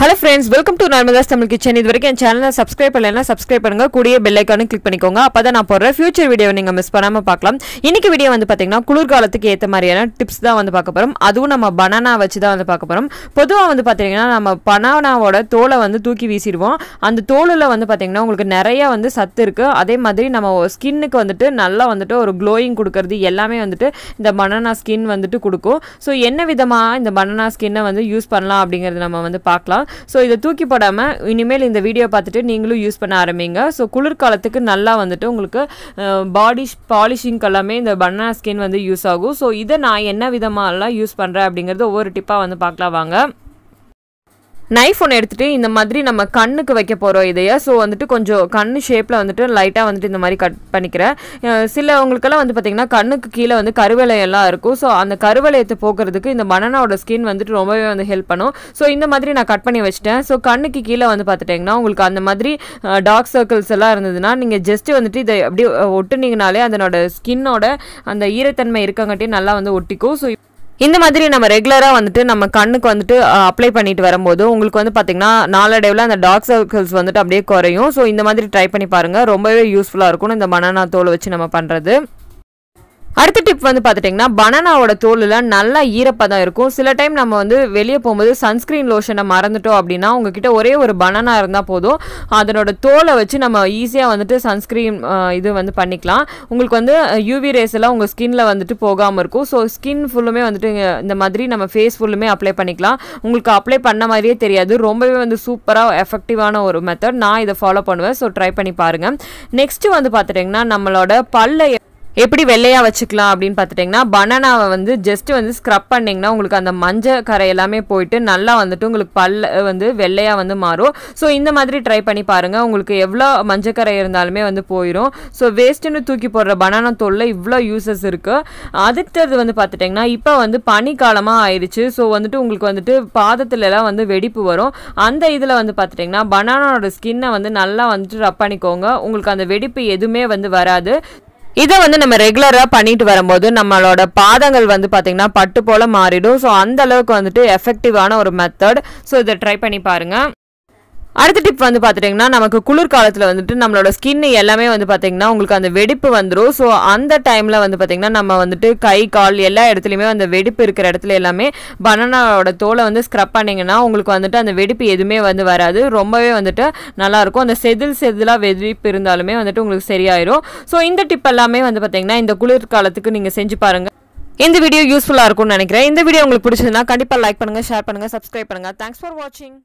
Hello friends welcome to Narmada's Tamil kitchen இது வரைக்கும் என் சேனலை சப்ஸ்கிரைப் பண்ணலைன்னா சப்ஸ்கிரைப் பண்ணுங்கள் கூடிய பெல் ஐக்கானும் கிளிக் பண்ணிக்கோங்க. அப்போ தான் நான் போடுற ஃபியூச்சர் வீடியோ நீங்கள் மிஸ் பண்ணாமல் பார்க்கலாம். இன்னைக்கு வீடியோ வந்து பார்த்தீங்கன்னா குளிர்காலத்துக்கு ஏற்ற மாதிரியான டிப்ஸ் தான் வந்து பார்க்க போகிறோம் அதுவும் நம்ம பனானா வச்சு தான் வந்து பார்க்க போகிறோம் பொதுவாக வந்து பார்த்தீங்கன்னா நம்ம பனானாவோட தோலை வந்து தூக்கி வீசிடுவோம். அந்த தோலில் வந்து பார்த்தீங்கன்னா உங்களுக்கு நிறையா வந்து சத்து இருக்குது அதே மாதிரி நம்ம ஸ்கின்னுக்கு வந்துட்டு நல்லா வந்துட்டு ஒரு க்ளோயிங் கொடுக்கறது எல்லாமே வந்துட்டு இந்த பனானா ஸ்கின் வந்துட்டு கொடுக்கும். ஸோ என்ன விதமாக இந்த பனானா ஸ்கின்னை வந்து யூஸ் பண்ணலாம் அப்படிங்கிறது நம்ம வந்து பார்க்கலாம். ஸோ இதை தூக்கி போடாமல் இனிமேல் இந்த வீடியோ பார்த்துட்டு நீங்களும் யூஸ் பண்ண ஆரம்பிங்க. ஸோ குளிர்காலத்துக்கு நல்லா வந்துட்டு உங்களுக்கு பாடி பாலிஷிங்க்கு எல்லாமே இந்த பனானா ஸ்கின் வந்து யூஸ் ஆகும். ஸோ இதை நான் என்ன விதமாகலாம் யூஸ் பண்ணுறேன் அப்படிங்கிறது ஒவ்வொரு டிப்பாக வந்து பார்க்கலாம் வாங்க. நைஃப் ஒன்று எடுத்துகிட்டு இந்த மாதிரி நம்ம கண்ணுக்கு வைக்க போகிறோம் இதையே. ஸோ வந்துட்டு கொஞ்சம் கண்ணு ஷேப்பில் வந்துட்டு லைட்டாக வந்துட்டு இந்த மாதிரி கட் பண்ணிக்கிறேன். சிலவங்களுக்கெல்லாம் வந்து பார்த்திங்கன்னா கண்ணுக்கு கீழே வந்து கருவளையெல்லாம் இருக்கும். ஸோ அந்த கருவளையத்தை போக்குறதுக்கு இந்த பனானாவோட ஸ்கின் வந்துட்டு ரொம்பவே வந்து ஹெல்ப் பண்ணும். ஸோ இந்த மாதிரி நான் கட் பண்ணி வச்சிட்டேன். ஸோ கண்ணுக்கு கீழே வந்து பார்த்துட்டிங்கன்னா உங்களுக்கு அந்த மாதிரி டார்க் சர்க்கிள்ஸ் எல்லாம் இருந்ததுன்னா நீங்கள் ஜஸ்ட் வந்துட்டு இதை அப்படியே ஒட்டுனீங்கனாலே அதனோட ஸ்கின்னோட அந்த ஈரத்தன்மை இருக்கங்காட்டி நல்லா வந்து ஒட்டிக்கும். ஸோ இந்த மாதிரி நம்ம ரெகுலராக வந்துட்டு நம்ம கண்ணுக்கு வந்துட்டு அப்ளை பண்ணிட்டு வரும்போது உங்களுக்கு வந்து பார்த்தீங்கன்னா நாளடைவில் அந்த டார்க் சர்க்கிள்ஸ் வந்துட்டு அப்படியே குறையும். ஸோ இந்த மாதிரி ட்ரை பண்ணி பாருங்கள் ரொம்பவே யூஸ்ஃபுல்லாக இருக்கும் இந்த மனநா தோலை வச்சு நம்ம பண்ணுறது அடுத்த டிப் வந்து பார்த்துட்டிங்கன்னா பனானாவோட தோலில் நல்லா ஈரப்பதம் இருக்கும். சில டைம் நம்ம வந்து வெளியே போகும்போது சன்ஸ்க்ரீன் லோஷனை மறந்துட்டோம் அப்படின்னா உங்ககிட்ட ஒரே ஒரு பனானா இருந்தால் போதும். அதனோட தோலை வச்சு நம்ம ஈஸியாக வந்துட்டு சன்ஸ்க்ரீன் இது வந்து பண்ணிக்கலாம். உங்களுக்கு வந்து யூவி ரேஸ் எல்லாம் உங்கள் ஸ்கின்ல வந்துட்டு போகாமல் இருக்கும். ஸோ ஸ்கின் ஃபுல்லுமே வந்துட்டு இந்த மாதிரி நம்ம ஃபேஸ் ஃபுல்லுமே அப்ளை பண்ணிக்கலாம். உங்களுக்கு அப்ளை பண்ண மாதிரியே தெரியாது. ரொம்பவே வந்து சூப்பராக எஃபெக்டிவான ஒரு மெத்தட் நான் இதை ஃபாலோ பண்ணுவேன். ஸோ ட்ரை பண்ணி பாருங்கள் நெக்ஸ்ட்டு வந்து பார்த்துட்டிங்கன்னா நம்மளோட பல்லை எப்படி வெள்ளையாக வச்சுக்கலாம் அப்படின்னு பார்த்துட்டிங்கன்னா பனானாவை வந்து ஜஸ்ட் வந்து ஸ்க்ரப் பண்ணிங்கன்னா உங்களுக்கு அந்த மஞ்சள் கரை எல்லாமே போயிட்டு நல்லா வந்துட்டு உங்களுக்கு பல்ல வந்து வெள்ளையாக வந்து மாறும். ஸோ இந்த மாதிரி ட்ரை பண்ணி பாருங்கள் உங்களுக்கு எவ்வளோ மஞ்சள் கரை இருந்தாலுமே வந்து போயிடும் ஸோ வேஸ்ட்டுன்னு தூக்கி போடுற பனானா தோலில் இவ்வளோ யூசஸ் இருக்குது அடுத்தது வந்து பார்த்துட்டிங்கன்னா இப்போ வந்து பனிக்காலமாக ஆயிடுச்சு. ஸோ வந்துட்டு உங்களுக்கு வந்துட்டு பாதத்துலலாம் வந்து வெடிப்பு வரும். அந்த இதில் வந்து பார்த்துட்டிங்கன்னா பனானாவோட ஸ்கின்னை வந்து நல்லா வந்துட்டு ரப் பண்ணிக்கோங்க. உங்களுக்கு அந்த வெடிப்பு எதுவுமே வந்து வராது. இதை வந்து நம்ம ரெகுலராக பண்ணிட்டு வரும்போது நம்மளோட பாதங்கள் வந்து பார்த்திங்கன்னா பட்டு போல் மாறிடும். ஸோ அந்த அளவுக்கு வந்துட்டு எஃபெக்டிவான ஒரு மெத்தட் ஸோ இதை ட்ரை பண்ணி பாருங்கள் அடுத்த டிப் வந்து பார்த்துட்டிங்கன்னா நமக்கு குளிர்காலத்தில் வந்துட்டு நம்மளோட ஸ்கின் எல்லாமே வந்து பார்த்திங்கன்னா உங்களுக்கு அந்த வெடிப்பு வந்துடும் ஸோ அந்த டைமில் வந்து பார்த்திங்கன்னா நம்ம வந்துட்டு கை கால் எல்லா இடத்துலையுமே அந்த வெடிப்பு இருக்கிற இடத்துல எல்லாமே பனானாவோட தோலை வந்து ஸ்க்ரப் பண்ணிங்கன்னா உங்களுக்கு வந்துட்டு அந்த வெடிப்பு எதுவுமே வந்து வராது. ரொம்பவே வந்துட்டு நல்லாயிருக்கும். அந்த செதில் செதிலாக வெடிப்பு இருந்தாலுமே வந்துட்டு உங்களுக்கு சரியாயிரும். ஸோ இந்த டிப் எல்லாமே வந்து பார்த்திங்கன்னா இந்த குளிர்காலத்துக்கு நீங்கள் செஞ்சு பாருங்கள் இந்த வீடியோ யூஸ்ஃபுல்லாக இருக்கும்னு நினைக்கிறேன். இந்த வீடியோ உங்களுக்கு பிடிச்சதுன்னா கண்டிப்பாக லைக் பண்ணுங்கள் ஷேர் பண்ணுங்கள் சப்ஸ்கிரைப் பண்ணுங்கள் தேங்க்ஸ் ஃபார் வாட்சிங்